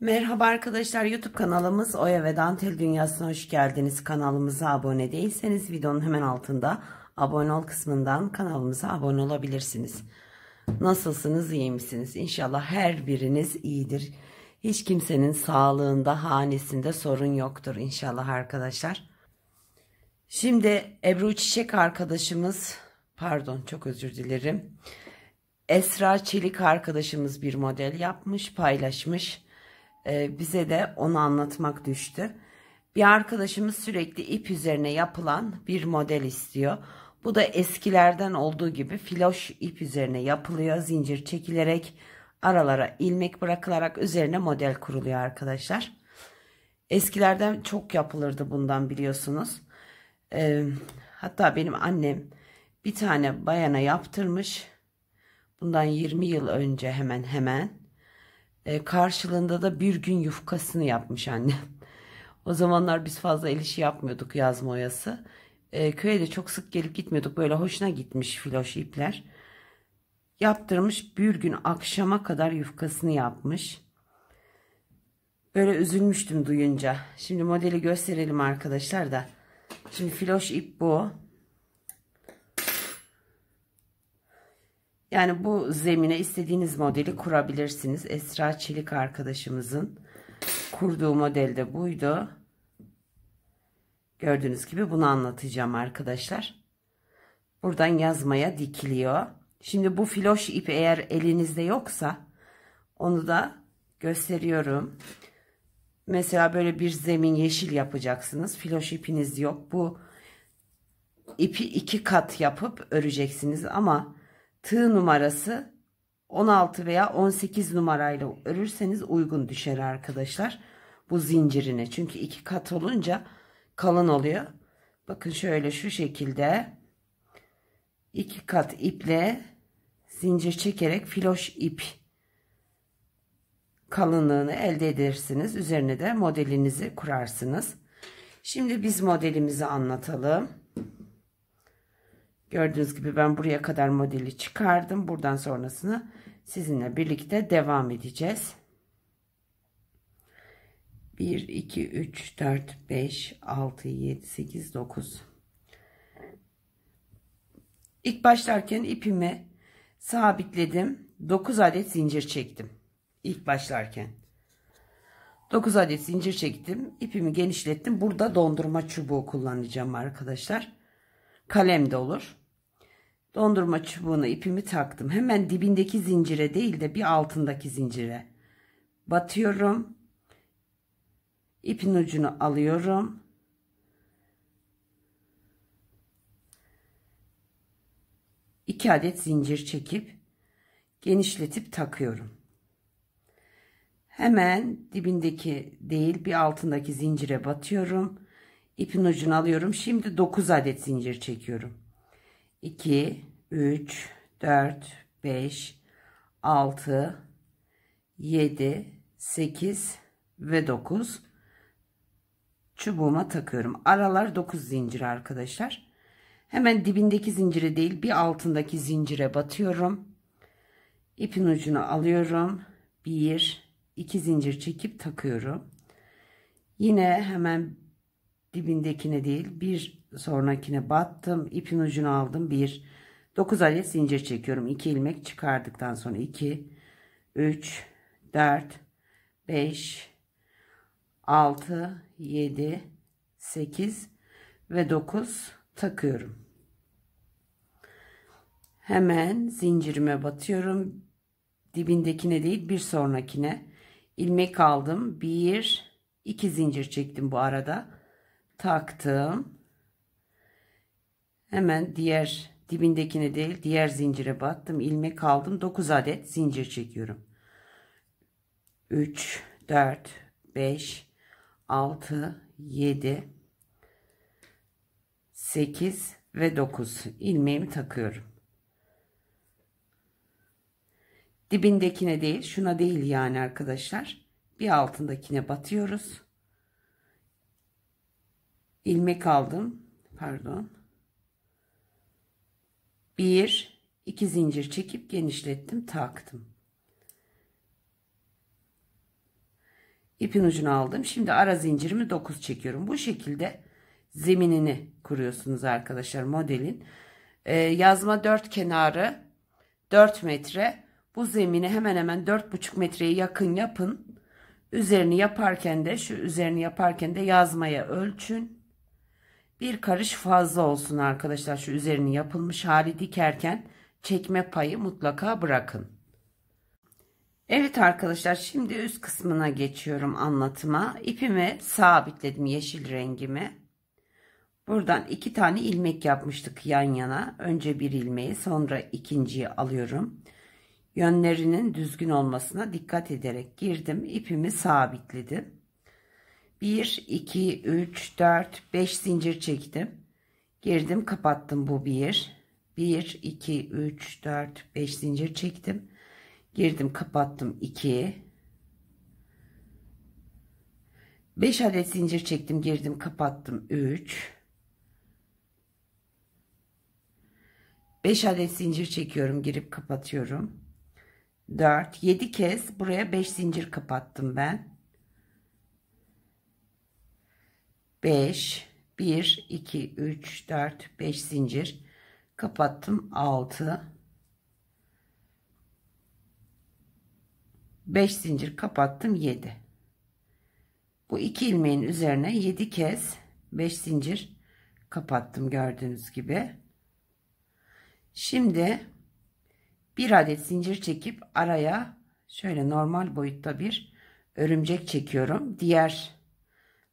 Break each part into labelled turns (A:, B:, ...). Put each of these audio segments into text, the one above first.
A: Merhaba arkadaşlar YouTube kanalımız Oya ve Dantel Dünyası'na hoş geldiniz. Kanalımıza abone değilseniz videonun hemen altında abone ol kısmından kanalımıza abone olabilirsiniz. Nasılsınız iyi misiniz? İnşallah her biriniz iyidir. Hiç kimsenin sağlığında hanesinde sorun yoktur inşallah arkadaşlar. Şimdi Ebru Çiçek arkadaşımız pardon çok özür dilerim. Esra Çelik arkadaşımız bir model yapmış paylaşmış. Ee, bize de onu anlatmak düştü. Bir arkadaşımız sürekli ip üzerine yapılan bir model istiyor. Bu da eskilerden olduğu gibi filoş ip üzerine yapılıyor. Zincir çekilerek aralara ilmek bırakılarak üzerine model kuruluyor arkadaşlar. Eskilerden çok yapılırdı bundan biliyorsunuz. Ee, hatta benim annem bir tane bayana yaptırmış. Bundan 20 yıl önce hemen hemen. Ee, karşılığında da bir gün yufkasını yapmış annem. O zamanlar biz fazla el işi yapmıyorduk yazma oyası. Ee, köye de çok sık gelip gitmiyorduk. Böyle hoşuna gitmiş filoş ipler. Yaptırmış bir gün akşama kadar yufkasını yapmış. Böyle üzülmüştüm duyunca. Şimdi modeli gösterelim arkadaşlar da. Şimdi filoş ip bu. Yani bu zemine istediğiniz modeli kurabilirsiniz. Esra Çelik arkadaşımızın kurduğu model de buydu. Gördüğünüz gibi bunu anlatacağım arkadaşlar. Buradan yazmaya dikiliyor. Şimdi bu filoş ip eğer elinizde yoksa onu da gösteriyorum. Mesela böyle bir zemin yeşil yapacaksınız. Filoş ipiniz yok. Bu ipi iki kat yapıp öreceksiniz ama tığ numarası 16 veya 18 numarayla örürseniz uygun düşer arkadaşlar. Bu zincirine. Çünkü iki kat olunca kalın oluyor. Bakın şöyle şu şekilde iki kat iple zincir çekerek filoş ip kalınlığını elde edersiniz. Üzerine de modelinizi kurarsınız. Şimdi biz modelimizi anlatalım. Gördüğünüz gibi ben buraya kadar modeli çıkardım. Buradan sonrasını sizinle birlikte devam edeceğiz. 1, 2, 3, 4, 5, 6, 7, 8, 9. İlk başlarken ipimi sabitledim. 9 adet zincir çektim. İlk başlarken. 9 adet zincir çektim. İpimi genişlettim. Burada dondurma çubuğu kullanacağım arkadaşlar. Kalem de olur. Dondurma çubuğuna ipimi taktım. Hemen dibindeki zincire değil de bir altındaki zincire batıyorum. İpin ucunu alıyorum. İki adet zincir çekip genişletip takıyorum. Hemen dibindeki değil bir altındaki zincire batıyorum. İpin ucunu alıyorum. Şimdi 9 adet zincir çekiyorum. 2, 3, 4, 5, 6, 7, 8 ve 9 çubuğuma takıyorum. Aralar 9 zincir arkadaşlar. Hemen dibindeki zincire değil bir altındaki zincire batıyorum. İpin ucunu alıyorum. 1, 2 zincir çekip takıyorum. Yine hemen dibindekine değil bir sonrakine battım. ipin ucunu aldım. 1, 9 adet zincir çekiyorum. 2 ilmek çıkardıktan sonra 2, 3, 4, 5, 6, 7, 8 ve 9 takıyorum. Hemen zincirime batıyorum. Dibindekine değil bir sonrakine ilmek aldım. 1 2 zincir çektim bu arada. Taktım. Hemen diğer dibindekine değil diğer zincire battım. ilmek aldım. 9 adet zincir çekiyorum. 3 4 5 6 7 8 ve 9 ilmeğimi takıyorum. Dibindekine değil, şuna değil yani arkadaşlar. Bir altındakine batıyoruz. İlmek aldım. Pardon. Bir, iki zincir çekip genişlettim, taktım. ipin ucunu aldım. Şimdi ara zincirimi 9 çekiyorum. Bu şekilde zeminini kuruyorsunuz arkadaşlar modelin. Ee, yazma 4 kenarı 4 metre. Bu zemini hemen hemen 4,5 metreye yakın yapın. Üzerini yaparken de şu üzerini yaparken de yazmaya ölçün. Bir karış fazla olsun arkadaşlar şu üzerini yapılmış hali dikerken çekme payı mutlaka bırakın. Evet arkadaşlar şimdi üst kısmına geçiyorum anlatıma. İpimi sabitledim yeşil rengimi. Buradan iki tane ilmek yapmıştık yan yana. Önce bir ilmeği sonra ikinciyi alıyorum. Yönlerinin düzgün olmasına dikkat ederek girdim. İpimi sabitledim. 1, 2, 3, 4, 5 zincir çektim. Girdim kapattım bu 1. 1, 2, 3, 4, 5 zincir çektim. Girdim kapattım 2. 5 adet zincir çektim girdim kapattım 3. 5 adet zincir çekiyorum girip kapatıyorum. 4 7 kez buraya 5 zincir kapattım ben. 5 1 2 3 4 5 zincir. Kapattım 6 5 zincir kapattım 7 bu iki ilmeğin üzerine 7 kez 5 zincir kapattım gördüğünüz gibi. Şimdi bir adet zincir çekip araya şöyle normal boyutta bir örümcek çekiyorum. Diğer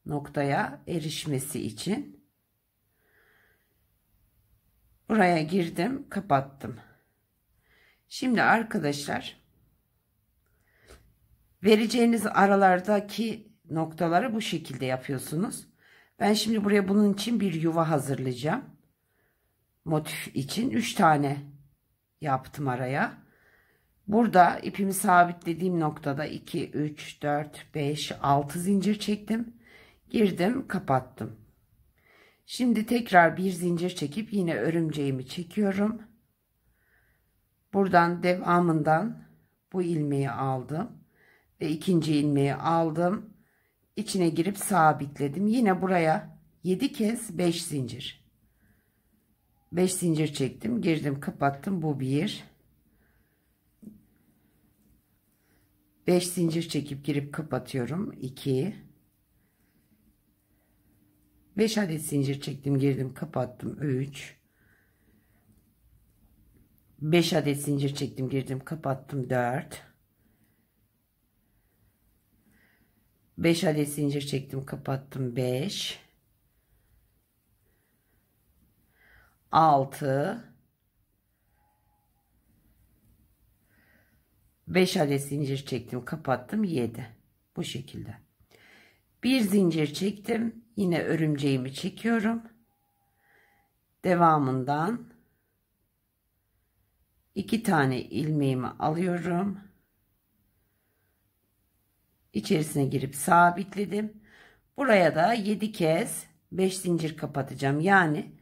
A: noktaya erişmesi için buraya girdim kapattım şimdi arkadaşlar Vereceğiniz aralardaki noktaları bu şekilde yapıyorsunuz. Ben şimdi buraya bunun için bir yuva hazırlayacağım. Motif için 3 tane yaptım araya. Burada ipimi sabitlediğim noktada 2, 3, 4, 5, 6 zincir çektim. Girdim kapattım. Şimdi tekrar bir zincir çekip yine örümceğimi çekiyorum. Buradan devamından bu ilmeği aldım ve ikinci ilmeği aldım. İçine girip sabitledim. Yine buraya 7 kez 5 zincir. 5 zincir çektim. Girdim kapattım. Bu bir. 5 zincir çekip girip kapatıyorum. 2 5 adet zincir çektim girdim kapattım. 3 5 adet zincir çektim girdim kapattım. 4 5 adet zincir çektim kapattım. 5 6 5 adet zincir çektim kapattım. 7 bu şekilde. Bir zincir çektim yine örümceğimi çekiyorum devamından iki tane ilmeğimi alıyorum içerisine girip sabitledim. Buraya da 7 kez 5 zincir kapatacağım. Yani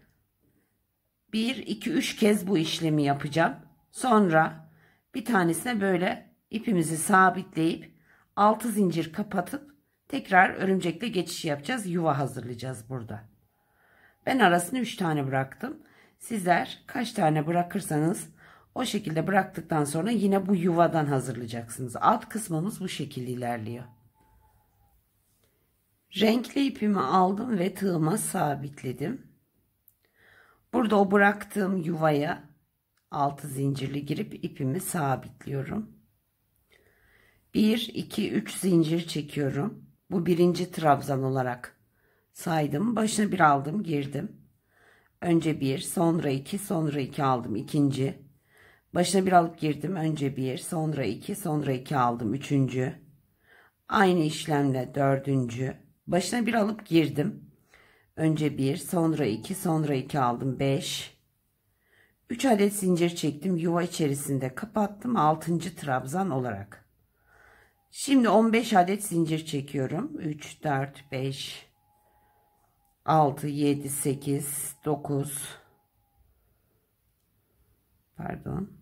A: 1 2 3 kez bu işlemi yapacağım. Sonra bir tanesine böyle ipimizi sabitleyip 6 zincir kapatıp tekrar örümcekle geçiş yapacağız. Yuva hazırlayacağız burada. Ben arasını 3 tane bıraktım. Sizler kaç tane bırakırsanız o şekilde bıraktıktan sonra yine bu yuvadan hazırlayacaksınız. Alt kısmımız bu şekilde ilerliyor. Renkli ipimi aldım ve tığıma sabitledim. Burada o bıraktığım yuvaya altı zincirli girip ipimi sabitliyorum. 1 2 3 zincir çekiyorum. Bu birinci trabzan olarak saydım. Başına bir aldım, girdim. Önce bir, sonra iki, sonra iki aldım. ikinci Başına bir alıp girdim. Önce bir, sonra iki, sonra iki aldım. Üçüncü. Aynı işlemle dördüncü. Başına bir alıp girdim. Önce bir, sonra iki, sonra iki aldım. Beş. Üç adet zincir çektim. Yuva içerisinde kapattım. Altıncı trabzan olarak. Şimdi 15 adet zincir çekiyorum. 3, 4, 5, 6, 7, 8, 9, pardon. 10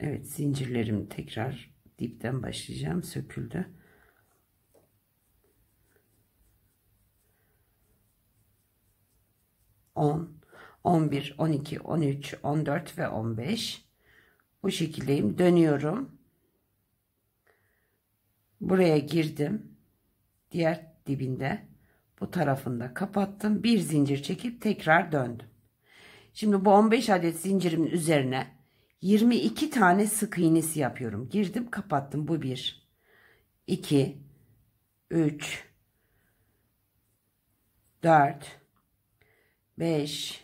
A: Evet zincirlerim tekrar dipten başlayacağım. Söküldü. On, on bir, on iki, on üç, on dört ve on beş. Bu şekildeyim. Dönüyorum. Buraya girdim. Diğer dibinde bu tarafında kapattım. Bir zincir çekip tekrar döndüm. Şimdi bu 15 adet zincirimin üzerine 22 tane sık iğnesi yapıyorum. Girdim kapattım. Bu 1 2 3 4 5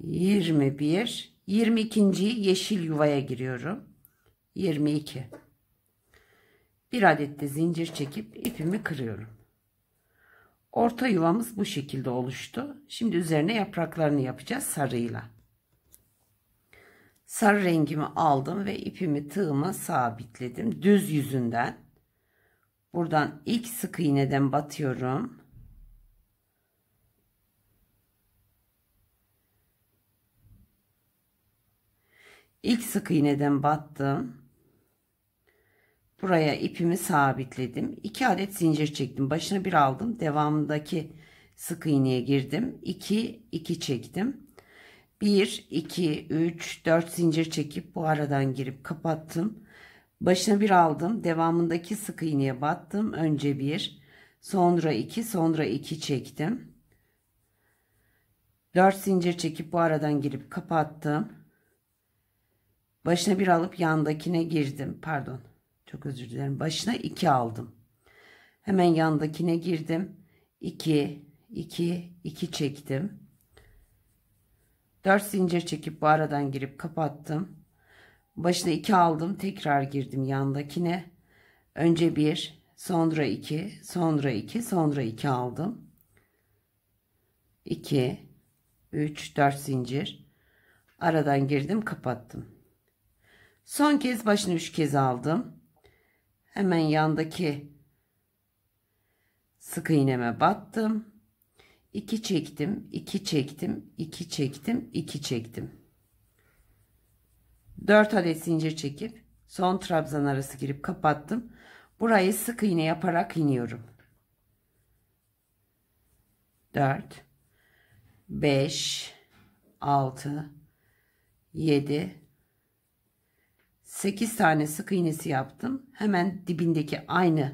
A: 21 22. yeşil yuvaya giriyorum. 22 bir adet de zincir çekip ipimi kırıyorum. Orta yuvamız bu şekilde oluştu. Şimdi üzerine yapraklarını yapacağız sarıyla. Sarı rengimi aldım ve ipimi tığıma sabitledim. Düz yüzünden. Buradan ilk sık iğneden batıyorum. İlk sık iğneden battım. Buraya ipimi sabitledim. 2 adet zincir çektim. Başına bir aldım. Devamındaki sık iğneye girdim. 2 2 çektim. 1 2 3 4 zincir çekip bu aradan girip kapattım. Başına bir aldım. Devamındaki sık iğneye battım. Önce 1, sonra 2, sonra 2 çektim. 4 zincir çekip bu aradan girip kapattım. Başına bir alıp yandakine girdim. Pardon. Çok özür dilerim. Başına 2 aldım. Hemen yandakine girdim. 2, 2, 2 çektim. 4 zincir çekip bu aradan girip kapattım. Başına 2 aldım. Tekrar girdim yandakine. Önce 1, sonra 2, sonra 2, sonra 2 aldım. 2, 3, 4 zincir. Aradan girdim kapattım. Son kez başını 3 kez aldım. Hemen yandaki sık iğneme battım. 2 çektim, 2 çektim, 2 çektim, 2 çektim. 4 adet zincir çekip son trabzan arası girip kapattım. Burayı sık iğne yaparak iniyorum. 4 5 6 7 8 tane sık iğnesi yaptım. Hemen dibindeki aynı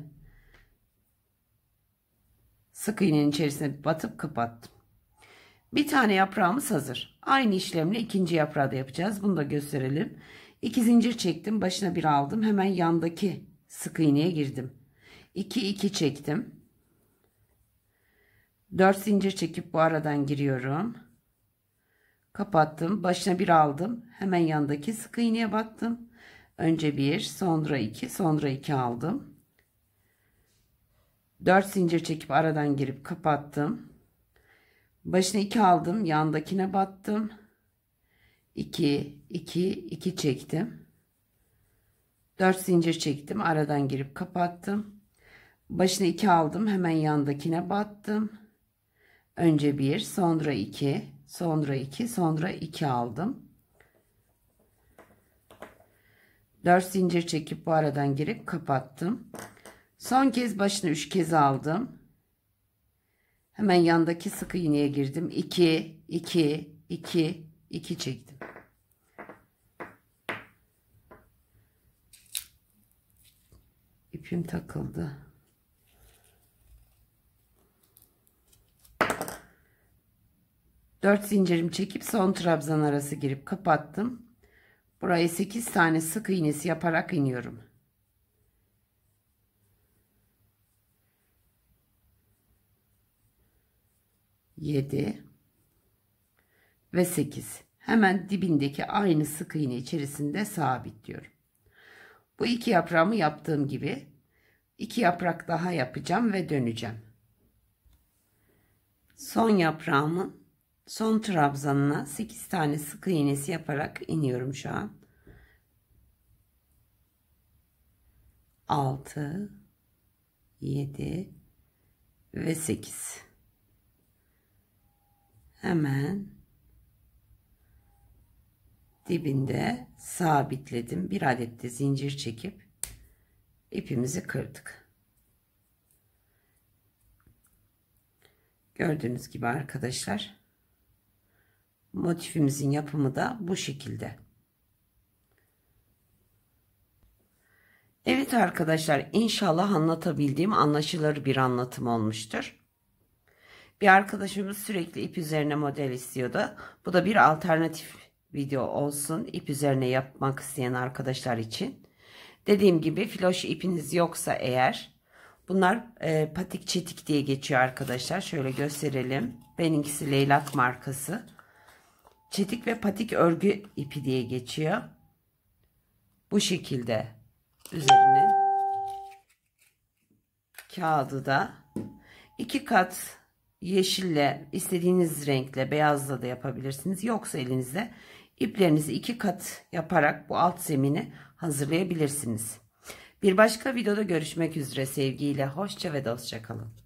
A: sık iğnenin içerisine batıp kapattım. Bir tane yaprağımız hazır. Aynı işlemle ikinci yaprağı da yapacağız. Bunu da gösterelim. İki zincir çektim. Başına bir aldım. Hemen yandaki sık iğneye girdim. 2 2 çektim. 4 zincir çekip bu aradan giriyorum. Kapattım. Başına bir aldım. Hemen yandaki sık iğneye battım. Önce bir, sonra iki, sonra iki aldım. Dört zincir çekip aradan girip kapattım. Başına iki aldım, yandakine battım. İki, iki, iki çektim. Dört zincir çektim, aradan girip kapattım. Başına iki aldım, hemen yandakine battım. Önce bir, sonra iki, sonra iki, sonra iki aldım. 4 zincir çekip bu aradan girip kapattım. Son kez başına 3 kez aldım. Hemen yandaki sık iğneye girdim. 2 2 2 2 çektim. İpim takıldı. Dört zincirim çekip son trabzan arası girip kapattım. Buraya 8 tane sık iğnesi yaparak iniyorum. Yedi ve sekiz. Hemen dibindeki aynı sık iğne içerisinde sabitliyorum. Bu iki yaprağımı yaptığım gibi iki yaprak daha yapacağım ve döneceğim. Son yaprağımın son trabzanına 8 tane sık iğnesi yaparak iniyorum şu an. 6 7 ve 8 hemen dibinde sabitledim. Bir adet de zincir çekip ipimizi kırdık. Gördüğünüz gibi arkadaşlar motifimizin yapımı da bu şekilde Evet arkadaşlar inşallah anlatabildiğim anlaşılır bir anlatım olmuştur. Bir arkadaşımız sürekli ip üzerine model istiyordu. Bu da bir alternatif video olsun ip üzerine yapmak isteyen arkadaşlar için. Dediğim gibi filoş ipiniz yoksa eğer bunlar e, patik çetik diye geçiyor arkadaşlar. Şöyle gösterelim. Benimkisi leylak markası. Çetik ve patik örgü ipi diye geçiyor. Bu şekilde üzerine kağıdı da iki kat yeşille istediğiniz renkle beyazla da yapabilirsiniz. Yoksa elinizde iplerinizi iki kat yaparak bu alt zemini hazırlayabilirsiniz. Bir başka videoda görüşmek üzere sevgiyle. Hoşça ve dostça kalın.